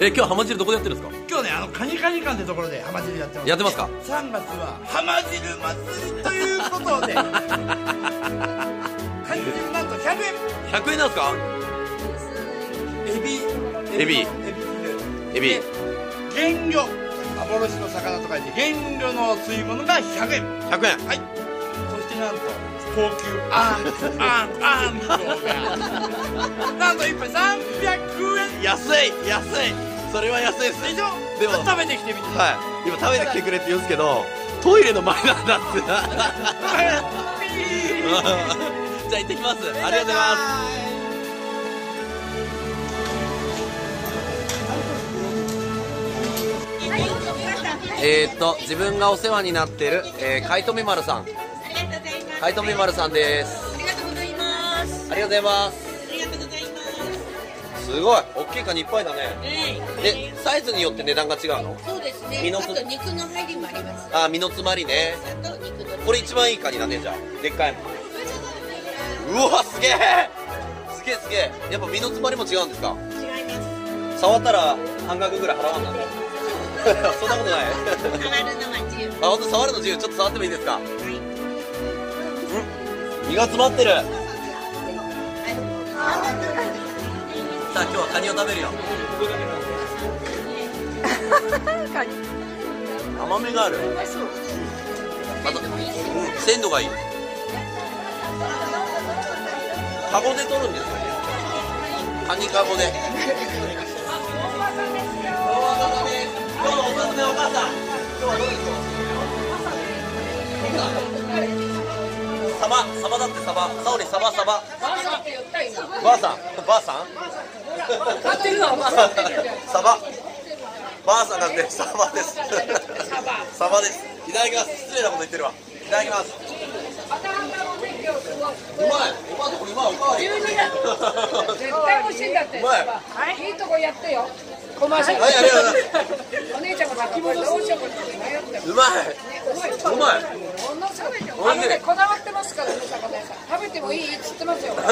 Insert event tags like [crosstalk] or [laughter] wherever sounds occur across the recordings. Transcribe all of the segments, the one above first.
え今日浜汁どこでやってるんですか？今日ねあのカニカニ館ってところで浜汁やってます。やってますか？3月は浜汁祭りということで。[laughs] カニ汁なんと100円。100円なんですか？エビ。エビ。エビ。エビ。で原魚。幻の魚と書いて原魚の吸い物が100円。100円。はいそしてなんと高級あんあんあんこがなんと一杯300円。安い安い。それは安いです。以上でも食べてきてみて。はい。今食べてきてくれって言うんですけどトイレの前なんだって。[laughs] じゃあ行ってきます。ありがとうございます。えー、っと自分がお世話になってる、えー、かいとめ丸さんありがとうございます。かいとめ丸さんですありがとうございます。ありがとうございますありがとうございます。すごい大きいカニいっぱいだねはい。でサイズによって値段が違うの？そうですね。身のあと肉の入りもあります。あ身の詰まりね。これ一番いいカニだねじゃあでっかいのうわすげえすげえすげえやっぱ身の詰まりも違うんですか？違います。触ったら半額ぐらい払わんなんだ [laughs] そんなことない変わるのは自由。あ本当触るの自由ちょっと触ってもいいですか？はい。身が詰まってる。さあ今日はカニを食べるよ。甘めがある。あと、うん、鮮度がいい。カゴで取るんですよね。カニカゴで。今日のおすすめお母さん。今日はどうですかサバサバだってサバ。サオリサバサバ。ばあさん。ばあさん？サバ。ばあさんなんでサバです。サバです。いただきます。失礼なこと言ってるわ。いただきます。うまい。おばあさんこれうまい。おかわり。絶対美味しいんだって。うまい。いいとこやってよ。コマーシャル。はいありがとうございます。お姉ちゃんがこれどうしようかって迷ってる。うまい。うまいあのねこだわってますからね、坂田さん。食べてもいいっつってますよ。で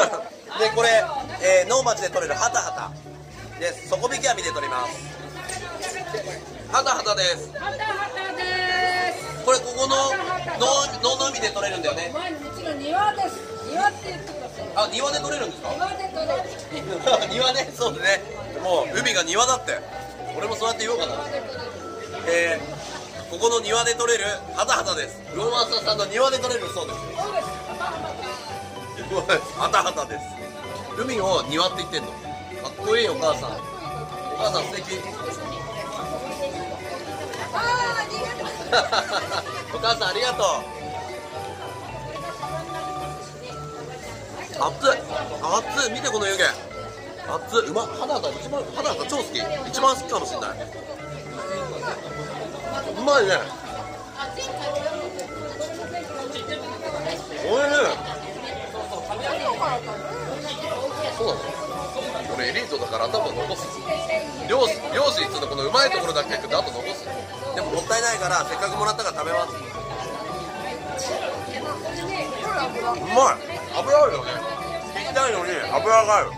これ、えー、能町で取れるハタハタです底引き網で取りますハタハタですハタハタです。これここの能能の海で取れるんだよね前にうちの庭です。庭って言ってください。あ庭で取れるんですか？庭で取れる。[laughs] 庭ねそうですねもう海が庭だって俺もそうやって言おうかなえー、ここの庭で取れるハタハタです。ローマンサーさんの庭で取れるそうです。そうです。ハタハタです。海を庭って言ってんの。かっこいいお母さん。お母さん素敵。お母さんありがとう。熱い熱い見てこの湯気。熱いうまっ。肌が一番肌が超好き。一番好きかもしれない。うまいね。おいしい。そうなの俺エリートだから頭残す。漁師漁師っつうのこのうまいところだけ食ってあと残す。でももったいないからせっかくもらったから食べます。うまい。油あるよね。聞きたいのに油がある。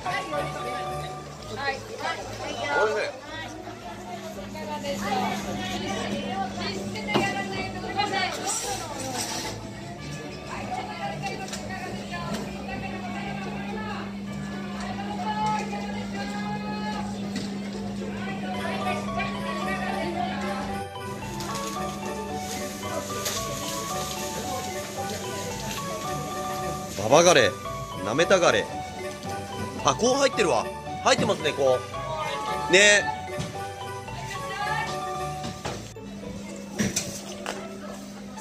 おいしい。ババガレーなめたガレ。ーあこう入ってるわ。入ってますねこうね。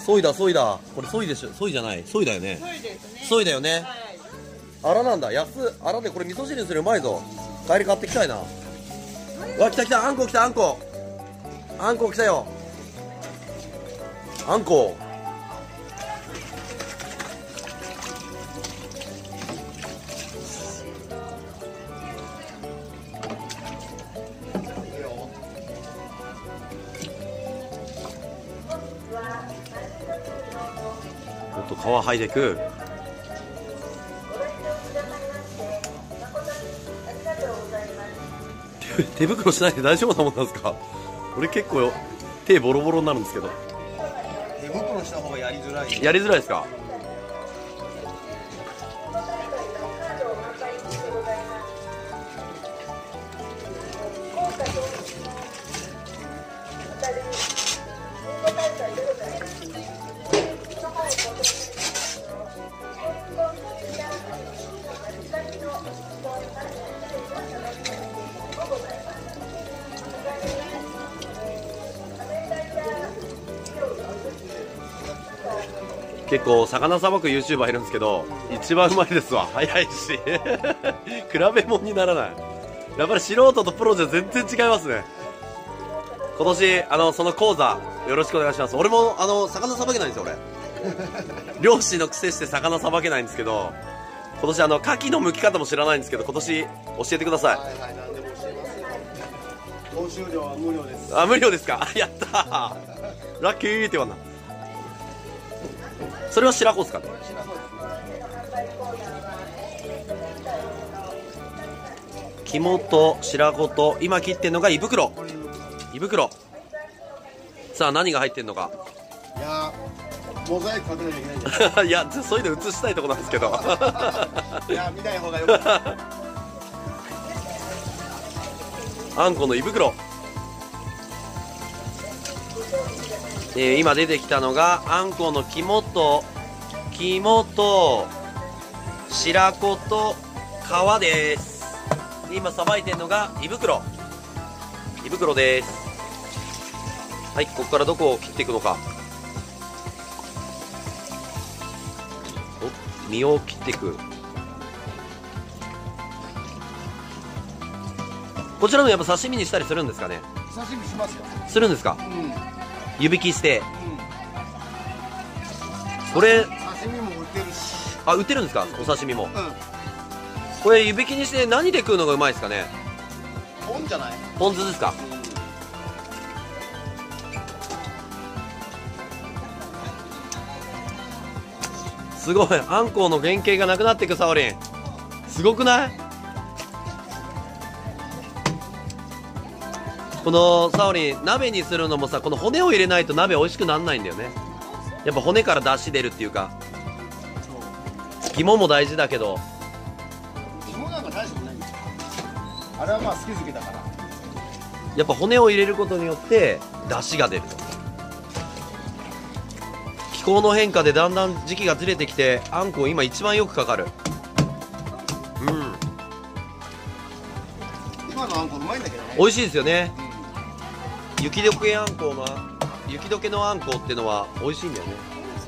ソイだソイだ。これソイでしょ？ソイじゃない。ソイだよね。ソイだよね。あらなんだ。安あらでこれ味噌汁にするうまいぞ帰り買ってきたいな。うわ来た来た。あんこ来たあんこあんこ来たよ。あんこ皮剥いでく手袋しないで大丈夫なもんなんですか？俺結構手ボロボロになるんですけど。手袋した方がやりづらい。やりづらいですか？結構魚さばく YouTuber いるんですけど一番うまいですわ。早いし。[laughs] 比べ物にならない。やっぱり素人とプロじゃ全然違いますね。今年あのその講座よろしくお願いします。俺もあの魚さばけないんですよ俺。[laughs] 漁師の癖して魚さばけないんですけど今年あの牡蠣の剥き方も知らないんですけど今年教えてください。はいはい何でも教えますよ。講習料は無料です。あ無料ですか？やったー。ラッキーって言わんなそれは白子ですか？ね肝と白子と今切ってんのが胃袋。胃袋。さあ何が入ってんのか？いやーモザイクかけなきゃいけないんじゃい？[laughs] やそういうの映したいとこなんですけど。[laughs] いや見ない方がよかった。[laughs] あんこの胃袋えー今出てきたのがあんこの肝と肝と白子と皮です。で今さばいてるのが胃袋。胃袋です。はいここからどこを切っていくのか。お身を切っていく。こちらのやっぱ刺身にしたりするんですかね？刺身しますよ。するんですか？うんうん湯引きしてこれ刺身も売ってるし。あ売ってるんですか？お刺身も。うん。これ湯引きにして何で食うのがうまいですかね？ポンじゃない？ポン酢ですか？すごい。あんこうの原型がなくなっていくサオリン。すごくない？このサオリン鍋にするのもさこの骨を入れないと鍋美味しくなんないんだよね。やっぱ骨から出汁出るっていうか。肝も大事だけど。肝なんか大したことないんですよ。あれはまあ好き好きだから。やっぱ骨を入れることによって出汁が出る。気候の変化でだんだん時期がずれてきてあんこ今一番よくかかる。うん。今のあんこうまいんだけどね。美味しいですよね雪解けあんこの雪解けのあんこってのは美味しいんだよね。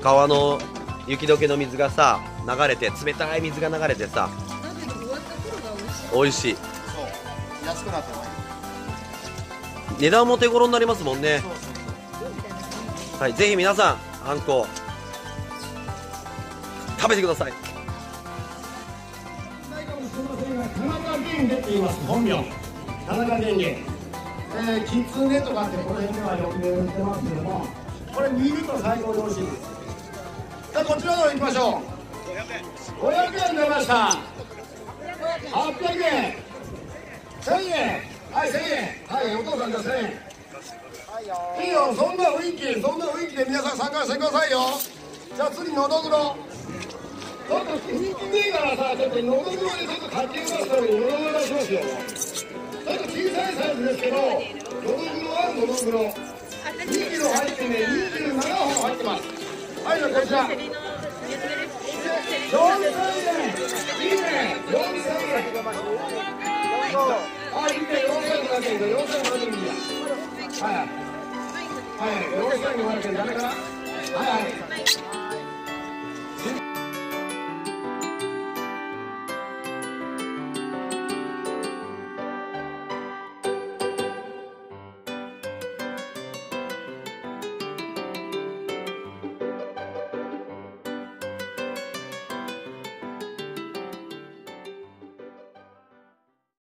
川の雪解けの水がさ流れて冷たい水が流れてさ美味しい。そう。安くなってない。値段も手頃になりますもんね。はいぜひ皆さんあんこ食べてください。田中源でって言います。本名。田中源で、えー、キツネとかってこの辺ではよく売ってますけどもこれ煮ると最高に美味しいです。さあこちらの方行きましょう。500円出ました。800円。1000円。はい1000円。はいお父さんじゃ1000円。いいよそんな雰囲気そんな雰囲気で皆さん参加してくださいよ。じゃあ次のどぐろ。ちょっと雰囲気ねえからさ、ちょっとのどぐろでちょっと買ってみますためにお願いしますよ。ちょっと小さいサイズですけど、のどぐろはのどぐろ。2キロ入ってね、27本入ってます。はい、じゃあこちら。4 0 0円。いいね、4000円。いいね、4500円で4500円でいいや。はいはい。はい、4500円ダメかなはいはい。